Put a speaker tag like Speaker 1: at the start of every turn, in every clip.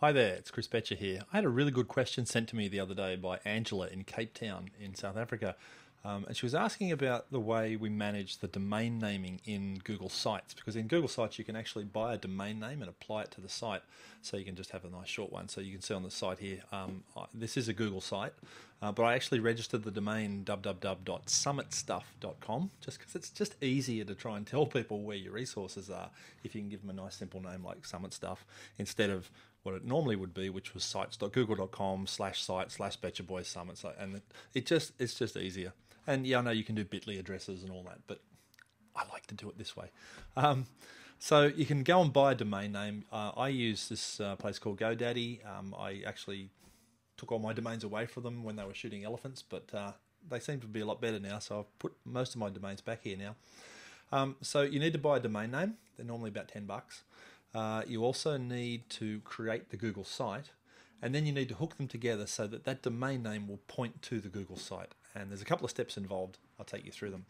Speaker 1: Hi there, it's Chris Betcher here. I had a really good question sent to me the other day by Angela in Cape Town in South Africa. Um, and she was asking about the way we manage the domain naming in Google Sites because in Google Sites you can actually buy a domain name and apply it to the site, so you can just have a nice short one. So you can see on the site here, um, this is a Google site, uh, but I actually registered the domain www.summitstuff.com just because it's just easier to try and tell people where your resources are if you can give them a nice simple name like Summit Stuff instead of what it normally would be, which was sites.google.com slash site slash BetchaBoys Summit. So, and it just it's just easier. And yeah, I know you can do Bitly addresses and all that, but I like to do it this way. Um, so you can go and buy a domain name. Uh, I use this uh, place called GoDaddy. Um, I actually took all my domains away from them when they were shooting elephants, but uh, they seem to be a lot better now. So I've put most of my domains back here now. Um, so you need to buy a domain name. They're normally about ten bucks. Uh, you also need to create the Google site, and then you need to hook them together so that that domain name will point to the Google site. And there's a couple of steps involved. I'll take you through them.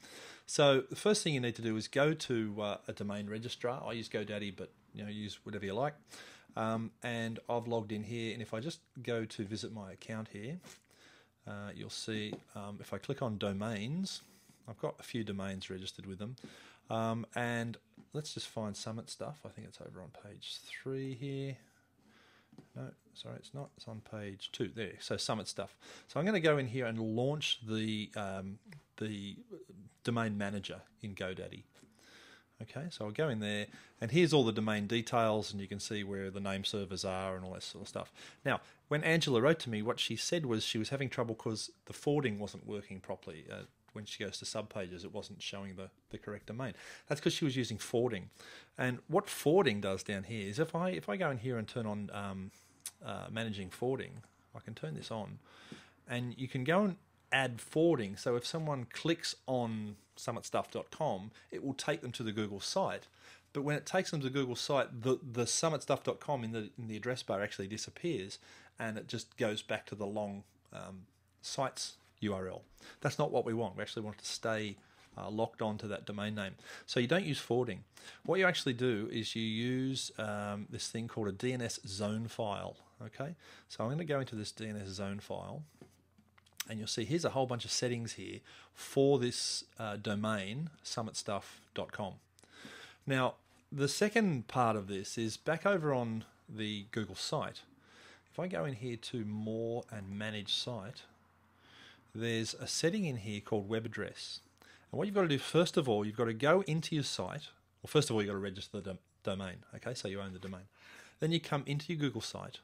Speaker 1: So the first thing you need to do is go to uh, a domain registrar. I use GoDaddy, but you know use whatever you like. Um, and I've logged in here, and if I just go to visit my account here, uh, you'll see um, if I click on domains, I've got a few domains registered with them. Um, and let's just find Summit stuff. I think it's over on page three here. No, sorry, it's not. It's on page two. There. So Summit stuff. So I'm going to go in here and launch the um, the domain manager in GoDaddy. Okay, so I'll go in there, and here's all the domain details, and you can see where the name servers are and all that sort of stuff. Now, when Angela wrote to me, what she said was she was having trouble because the forwarding wasn't working properly. Uh, when she goes to subpages, it wasn't showing the, the correct domain. That's because she was using forwarding. And what forwarding does down here is if I if I go in here and turn on um, uh, managing forwarding, I can turn this on, and you can go and add forwarding. So if someone clicks on summitstuff.com, it will take them to the Google site. But when it takes them to the Google site, the, the summitstuff.com in the in the address bar actually disappears, and it just goes back to the long um, sites URL. That's not what we want. We actually want to stay uh, locked onto that domain name. So you don't use forwarding. What you actually do is you use um, this thing called a DNS zone file. Okay, so I'm going to go into this DNS zone file, and you'll see here's a whole bunch of settings here for this uh, domain summitstuff.com. Now, the second part of this is back over on the Google site. If I go in here to More and Manage Site, there's a setting in here called web address. And what you've got to do first of all, you've got to go into your site. Well, first of all, you've got to register the domain. Okay, so you own the domain. Then you come into your Google site.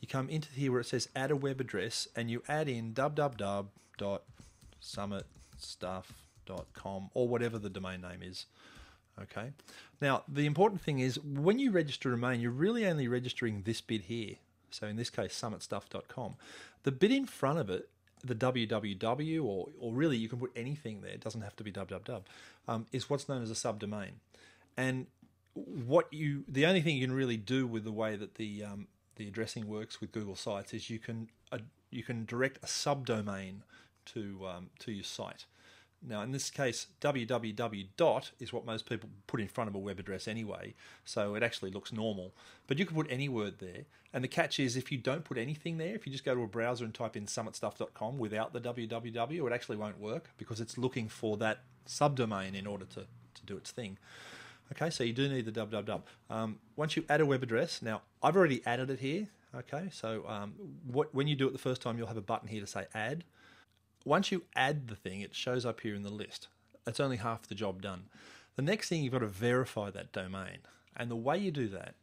Speaker 1: You come into here where it says add a web address, and you add in www.summitstuff.com or whatever the domain name is. Okay. Now, the important thing is when you register a domain, you're really only registering this bit here. So in this case, summitstuff.com. The bit in front of it the www, or, or really you can put anything there, it doesn't have to be www, um, is what's known as a subdomain. And what you, the only thing you can really do with the way that the, um, the addressing works with Google Sites is you can, uh, you can direct a subdomain to, um, to your site. Now, in this case, www dot is what most people put in front of a web address anyway, so it actually looks normal. But you can put any word there. And the catch is if you don't put anything there, if you just go to a browser and type in summitstuff.com without the www, it actually won't work because it's looking for that subdomain in order to, to do its thing. Okay, so you do need the www. Um, once you add a web address, now I've already added it here. Okay, so um, what, when you do it the first time, you'll have a button here to say add. Once you add the thing, it shows up here in the list. That's only half the job done. The next thing you've got to verify that domain. And the way you do that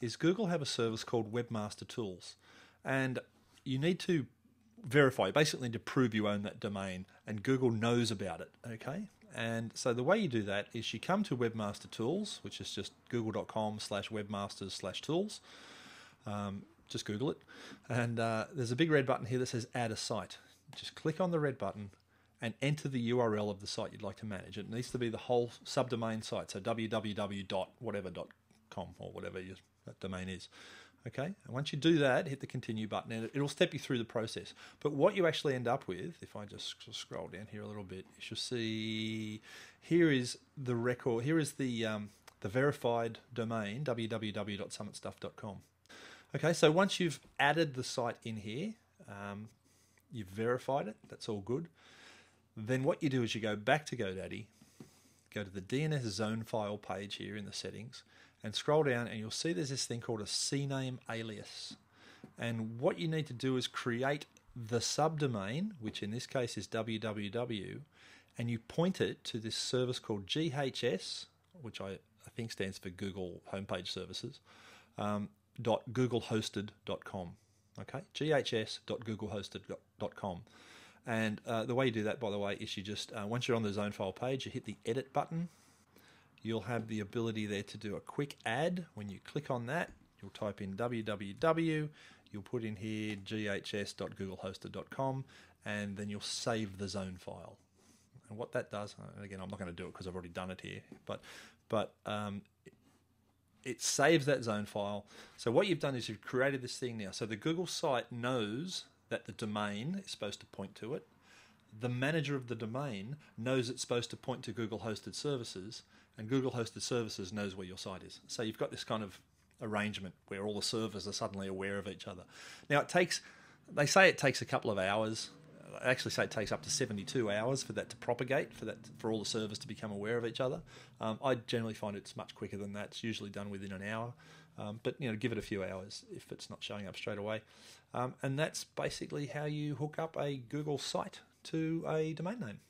Speaker 1: is Google have a service called Webmaster Tools. And you need to verify, basically to prove you own that domain, and Google knows about it, okay? And so the way you do that is you come to Webmaster Tools, which is just google.com slash webmasters slash tools. Um, just Google it. And uh, there's a big red button here that says add a site just click on the red button and enter the URL of the site you'd like to manage. It needs to be the whole subdomain site, so www.whatever.com or whatever your domain is. Okay, and once you do that, hit the continue button and it'll step you through the process. But what you actually end up with, if I just scroll down here a little bit, you should see here is the record, here is the, um, the verified domain, www.summitstuff.com. Okay, so once you've added the site in here, um, you've verified it, that's all good. Then what you do is you go back to GoDaddy, go to the DNS zone file page here in the settings, and scroll down, and you'll see there's this thing called a CNAME alias. And what you need to do is create the subdomain, which in this case is www, and you point it to this service called GHS, which I, I think stands for Google Homepage Services, um, .googlehosted.com. Okay, ghs.googlehosted.com. And uh, the way you do that, by the way, is you just, uh, once you're on the zone file page, you hit the edit button. You'll have the ability there to do a quick add. When you click on that, you'll type in www, you'll put in here ghs.googlehosted.com, and then you'll save the zone file. And what that does, and again, I'm not going to do it because I've already done it here, but but um, it saves that zone file. So what you've done is you've created this thing now. So the Google site knows that the domain is supposed to point to it. The manager of the domain knows it's supposed to point to Google hosted services, and Google hosted services knows where your site is. So you've got this kind of arrangement where all the servers are suddenly aware of each other. Now it takes they say it takes a couple of hours. I actually say it takes up to 72 hours for that to propagate, for that for all the servers to become aware of each other. Um, I generally find it's much quicker than that. It's usually done within an hour, um, but you know, give it a few hours if it's not showing up straight away. Um, and that's basically how you hook up a Google site to a domain name.